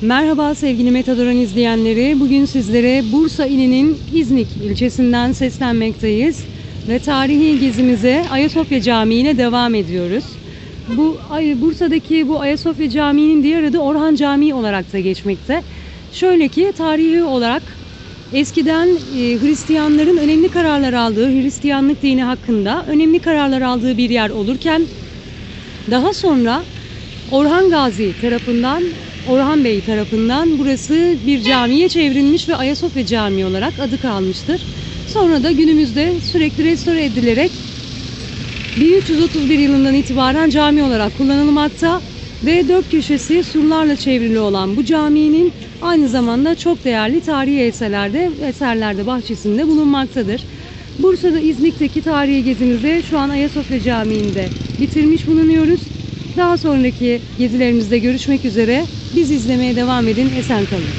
Merhaba sevgili Metadoran izleyenleri. Bugün sizlere Bursa ilinin İznik ilçesinden seslenmekteyiz. Ve tarihi gezimize Ayasofya Camii'ne devam ediyoruz. Bu Bursa'daki bu Ayasofya Camii'nin diğer adı Orhan Camii olarak da geçmekte. Şöyle ki tarihi olarak eskiden e, Hristiyanların önemli kararlar aldığı, Hristiyanlık dini hakkında önemli kararlar aldığı bir yer olurken daha sonra Orhan Gazi tarafından, Orhan Bey tarafından burası bir camiye çevrilmiş ve Ayasofya Camii olarak adı kalmıştır. Sonra da günümüzde sürekli restore edilerek 1331 yılından itibaren cami olarak kullanılmakta ve dört köşesi surlarla çevrili olan bu caminin aynı zamanda çok değerli tarihi eserlerde, eserlerde bahçesinde bulunmaktadır. Bursa'da İznik'teki tarihi gezimizi şu an Ayasofya Camii'nde bitirmiş bulunuyoruz. Daha sonraki gezilerimizde görüşmek üzere. Biz izlemeye devam edin. Esen kalın.